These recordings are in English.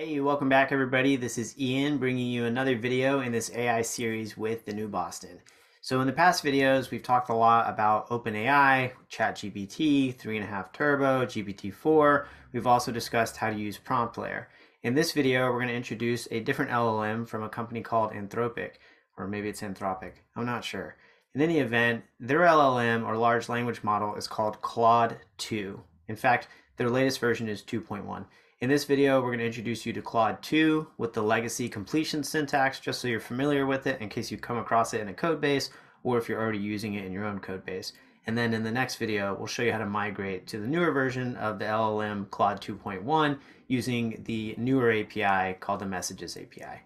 Hey, welcome back everybody. This is Ian bringing you another video in this AI series with the New Boston. So in the past videos, we've talked a lot about OpenAI, ChatGPT, 3.5 Turbo, GPT-4. We've also discussed how to use Prompt Layer. In this video, we're going to introduce a different LLM from a company called Anthropic, or maybe it's Anthropic, I'm not sure. In any event, their LLM or large language model is called Claude 2. In fact, their latest version is 2.1. In this video, we're going to introduce you to Claude 2 with the legacy completion syntax, just so you're familiar with it in case you come across it in a code base or if you're already using it in your own code base. And then in the next video, we'll show you how to migrate to the newer version of the LLM Claude 2.1 using the newer API called the Messages API.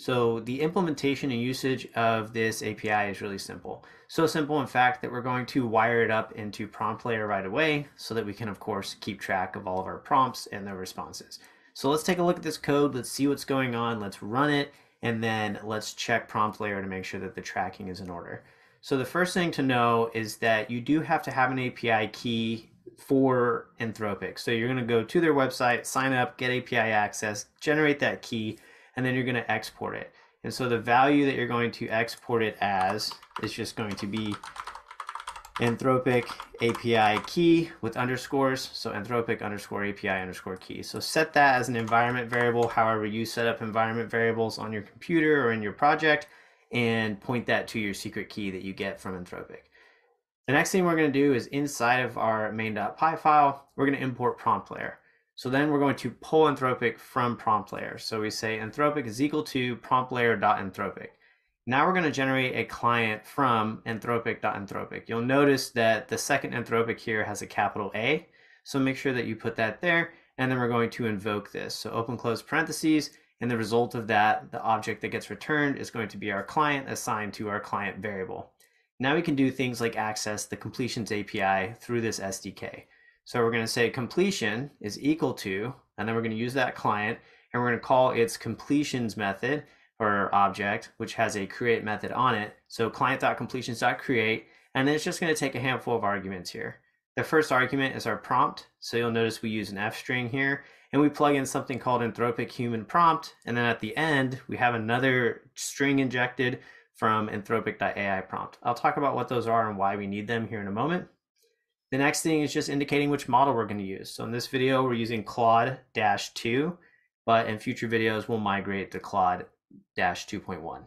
So the implementation and usage of this API is really simple. So simple, in fact, that we're going to wire it up into prompt layer right away so that we can, of course, keep track of all of our prompts and their responses. So let's take a look at this code. Let's see what's going on. Let's run it. And then let's check prompt layer to make sure that the tracking is in order. So the first thing to know is that you do have to have an API key for Anthropic. So you're going to go to their website, sign up, get API access, generate that key, and then you're going to export it. And so the value that you're going to export it as is just going to be Anthropic API key with underscores. So Anthropic underscore API underscore key. So set that as an environment variable, however you set up environment variables on your computer or in your project, and point that to your secret key that you get from Anthropic. The next thing we're going to do is inside of our main.py file, we're going to import prompt layer. So then we're going to pull Anthropic from prompt layer. So we say Anthropic is equal to prompt layer.anthropic. Now we're going to generate a client from anthropic.anthropic. You'll notice that the second Anthropic here has a capital A. So make sure that you put that there. And then we're going to invoke this. So open close parentheses. And the result of that, the object that gets returned is going to be our client assigned to our client variable. Now we can do things like access the completions API through this SDK. So we're going to say completion is equal to, and then we're going to use that client, and we're going to call its completions method or object, which has a create method on it. So client.completions.create, and then it's just going to take a handful of arguments here. The first argument is our prompt. So you'll notice we use an F string here, and we plug in something called Anthropic human prompt. And then at the end, we have another string injected from anthropic.ai prompt. I'll talk about what those are and why we need them here in a moment. The next thing is just indicating which model we're going to use. So in this video, we're using Claude-2, but in future videos, we'll migrate to Claude-2.1.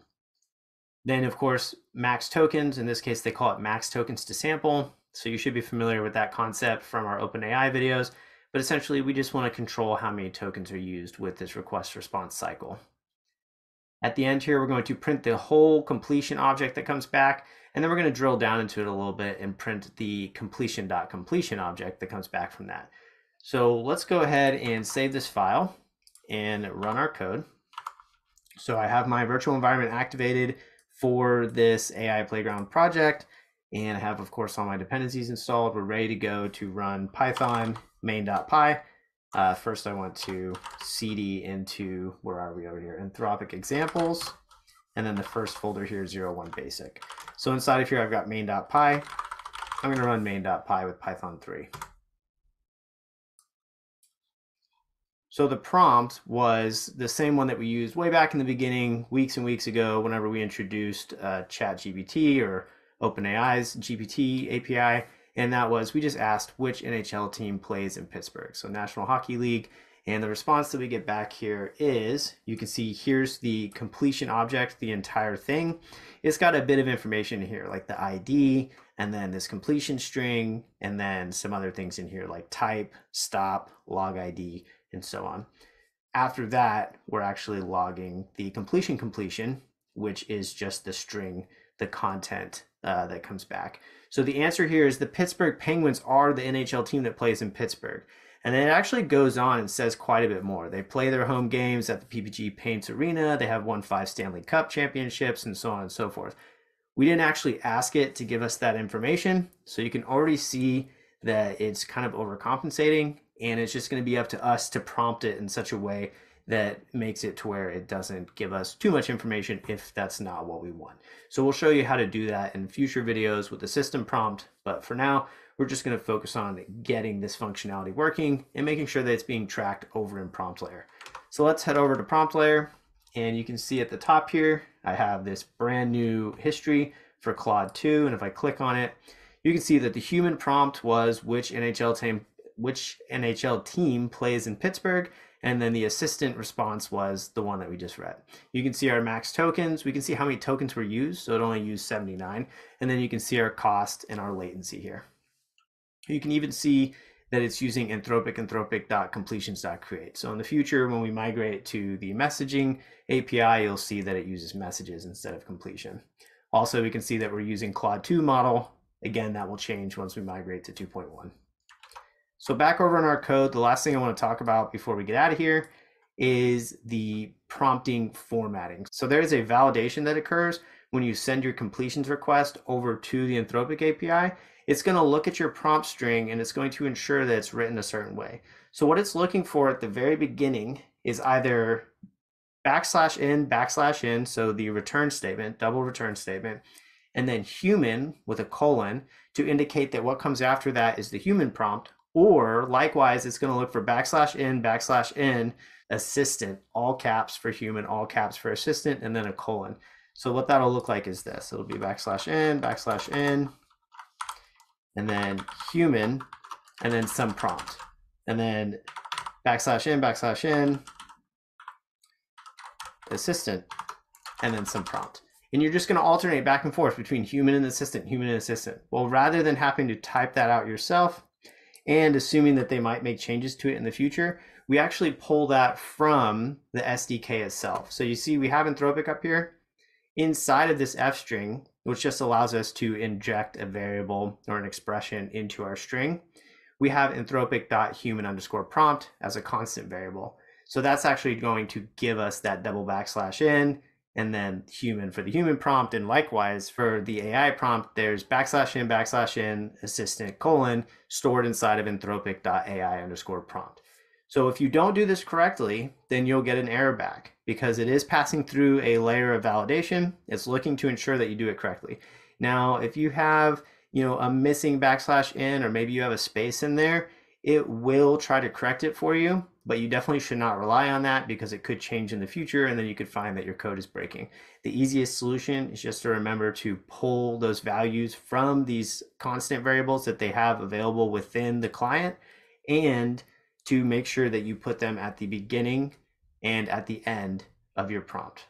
Then, of course, max tokens. In this case, they call it max tokens to sample. So you should be familiar with that concept from our OpenAI videos. But essentially, we just want to control how many tokens are used with this request response cycle. At the end here, we're going to print the whole completion object that comes back. And then we're going to drill down into it a little bit and print the completion.completion .completion object that comes back from that. So let's go ahead and save this file and run our code. So I have my virtual environment activated for this AI Playground project. And I have, of course, all my dependencies installed. We're ready to go to run Python main.py. Uh, first, I want to cd into, where are we over here? Anthropic examples. And then the first folder here, 01 basic. So inside of here, I've got main.py. I'm going to run main.py with Python 3. So the prompt was the same one that we used way back in the beginning, weeks and weeks ago, whenever we introduced uh, ChatGPT or OpenAI's GPT API. And that was we just asked which NHL team plays in Pittsburgh. So National Hockey League. And the response that we get back here is, you can see here's the completion object, the entire thing. It's got a bit of information here, like the ID, and then this completion string, and then some other things in here like type, stop, log ID, and so on. After that, we're actually logging the completion completion, which is just the string, the content uh, that comes back. So the answer here is the Pittsburgh Penguins are the NHL team that plays in Pittsburgh. And then it actually goes on and says quite a bit more. They play their home games at the PPG Paints Arena. They have won five Stanley Cup championships and so on and so forth. We didn't actually ask it to give us that information. So you can already see that it's kind of overcompensating and it's just going to be up to us to prompt it in such a way that makes it to where it doesn't give us too much information if that's not what we want. So we'll show you how to do that in future videos with the system prompt. But for now, we're just going to focus on getting this functionality working and making sure that it's being tracked over in prompt layer. So let's head over to prompt layer and you can see at the top here, I have this brand new history for Claude 2. And if I click on it, you can see that the human prompt was which NHL team which NHL team plays in Pittsburgh and then the assistant response was the one that we just read. You can see our max tokens. We can see how many tokens were used. So it only used 79. And then you can see our cost and our latency here. You can even see that it's using anthropic anthropic.completions.create. So in the future, when we migrate to the messaging API, you'll see that it uses messages instead of completion. Also, we can see that we're using Claude 2 model. Again, that will change once we migrate to 2.1. So back over in our code, the last thing I want to talk about before we get out of here is the prompting formatting. So there is a validation that occurs when you send your completions request over to the Anthropic API. It's going to look at your prompt string and it's going to ensure that it's written a certain way. So what it's looking for at the very beginning is either backslash n, backslash n, so the return statement, double return statement, and then human with a colon to indicate that what comes after that is the human prompt or likewise, it's going to look for backslash n, backslash n, assistant, all caps for human, all caps for assistant, and then a colon. So what that'll look like is this. It'll be backslash n, backslash n, and then human, and then some prompt. And then backslash n, backslash n, assistant, and then some prompt. And you're just going to alternate back and forth between human and assistant, human and assistant. Well, rather than having to type that out yourself, and assuming that they might make changes to it in the future, we actually pull that from the SDK itself. So you see we have Anthropic up here. Inside of this f string, which just allows us to inject a variable or an expression into our string, we have anthropic.human underscore prompt as a constant variable. So that's actually going to give us that double backslash n and then human for the human prompt. And likewise for the AI prompt, there's backslash n, backslash n, assistant colon stored inside of anthropic.ai underscore prompt. So if you don't do this correctly, then you'll get an error back because it is passing through a layer of validation. It's looking to ensure that you do it correctly. Now, if you have, you know, a missing backslash n, or maybe you have a space in there, it will try to correct it for you, but you definitely should not rely on that because it could change in the future and then you could find that your code is breaking. The easiest solution is just to remember to pull those values from these constant variables that they have available within the client and to make sure that you put them at the beginning and at the end of your prompt.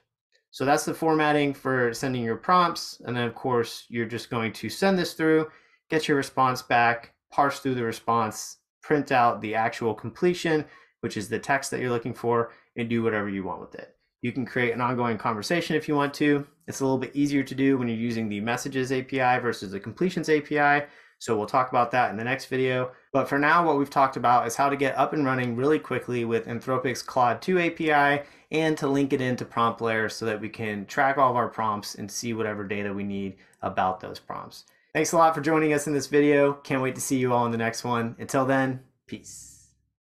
So that's the formatting for sending your prompts. And then of course, you're just going to send this through, get your response back, parse through the response, print out the actual completion, which is the text that you're looking for, and do whatever you want with it. You can create an ongoing conversation if you want to. It's a little bit easier to do when you're using the messages API versus the completions API. So we'll talk about that in the next video. But for now, what we've talked about is how to get up and running really quickly with Anthropic's Claude 2 API and to link it into prompt layer so that we can track all of our prompts and see whatever data we need about those prompts. Thanks a lot for joining us in this video. Can't wait to see you all in the next one. Until then, peace.